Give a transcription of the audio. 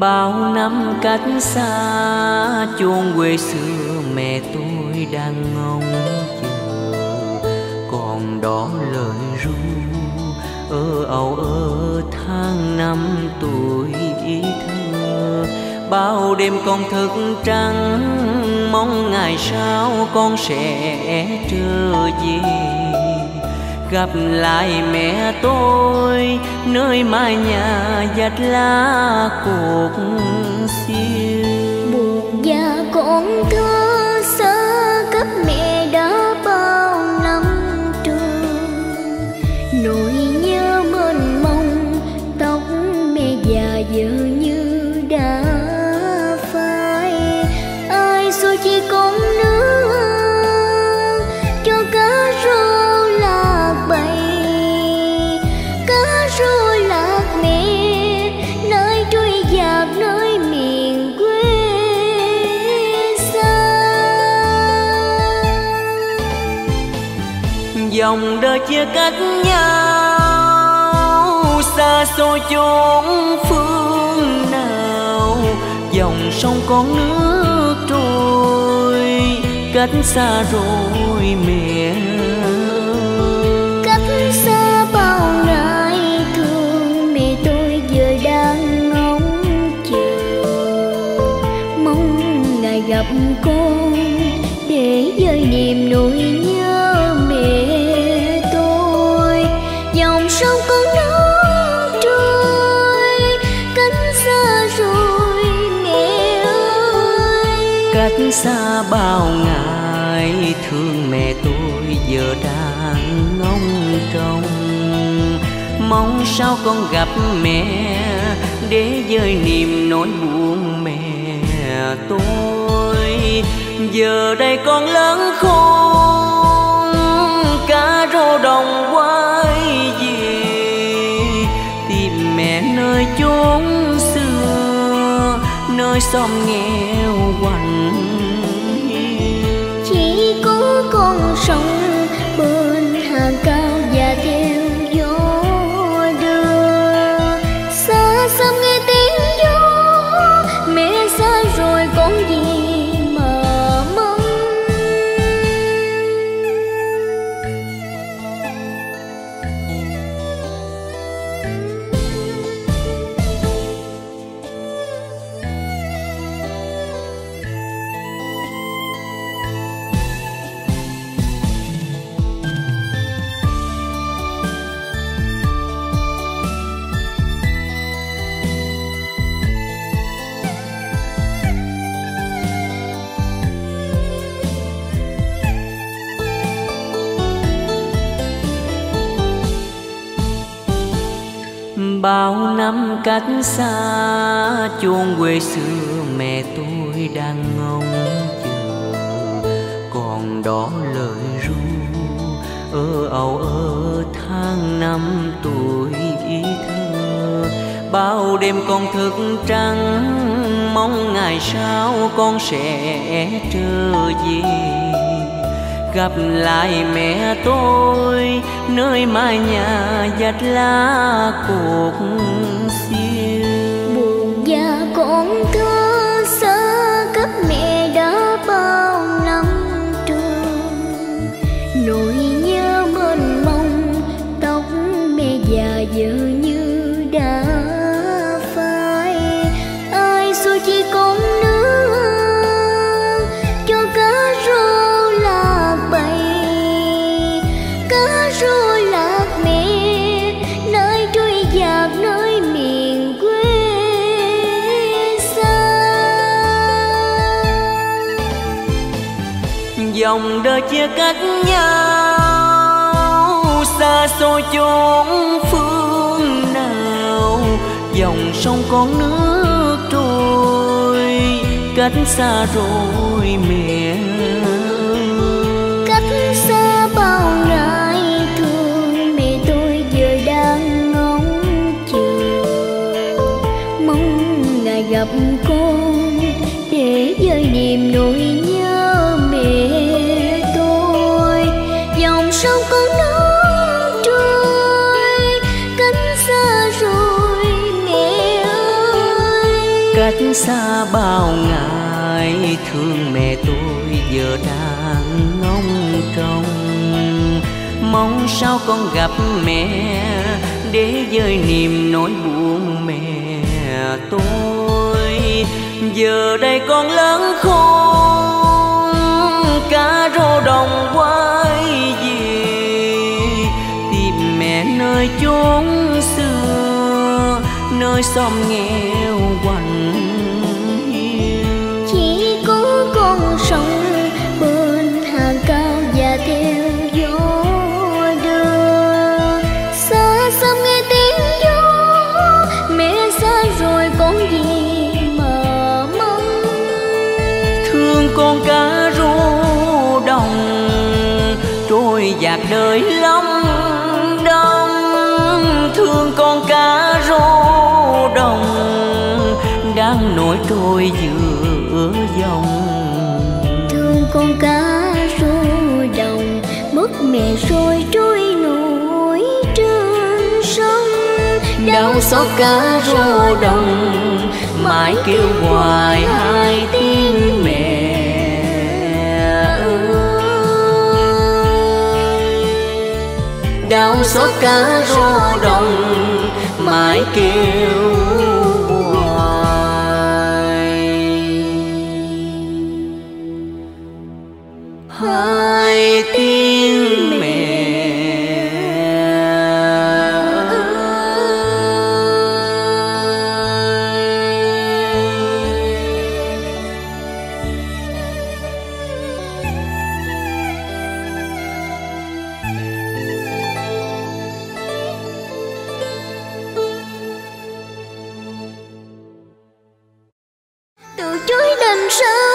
bao năm cách xa chôn quê xưa mẹ tôi đang ngóng chờ. Còn đó lời ru, ơ âu ơ tháng năm tuổi ý thơ. Bao đêm con thức trắng, mong ngày sau con sẽ trở về gặp lại mẹ tôi, nơi mái nhà dạch lá cuộc xiêu buồn già con thơ dòng đời chia cách nhau, xa xôi chốn phương nào, dòng sông con nước trôi, cách xa rồi mẹ cách xa bao ngày thương, mẹ tôi giờ đang ngóng chờ. Mong ngày gặp con để dời niềm nỗi nhớ. Xa bao ngày, thương mẹ tôi giờ đang ngóng trông. Mong sao con gặp mẹ, để dơi niềm nỗi buồn mẹ tôi. Giờ đây con lớn khôn cá rô đồng quay về tìm mẹ nơi chốn xưa, nơi xóm nghèo remember bao năm cách xa, chuông quê xưa mẹ tôi đang ngóng chờ. Còn đó lời ru, ơ âu ơ tháng năm tuổi ý thơ. Bao đêm con thức trắng, mong ngày sau con sẽ trở về gặp lại mẹ tôi, nơi mái nhà dắt lá cuộc xiêu buồn già con thơ dòng đời chia cách nhau. Xa xôi chốn phương nào, dòng sông con nước trôi. Cách xa rồi mẹ cách xa bao ngày thương, mẹ tôi giờ đang ngóng chờ. Mong ngày gặp con để dơi niềm nỗi nhớ cách xa bao ngày, thương mẹ tôi giờ đang ngóng trông. Mong sao con gặp mẹ để dơi niềm nỗi buồn mẹ tôi. Giờ đây con lớn khôn cá rô đồng quay về. Tìm mẹ nơi chốn xưa, nơi xóm nghèo con cá rô đồng trôi dạt đời lắm đông thương con cá rô đồng đang nổi trôi giữa dòng. Thương con cá rô đồng mất mẹ rồi trôi nổi trên sông. Đau xót cá rô đồng mãi kêu hoài hai tiếng xót cá rô đồng mãi kêu hoài. hai 看着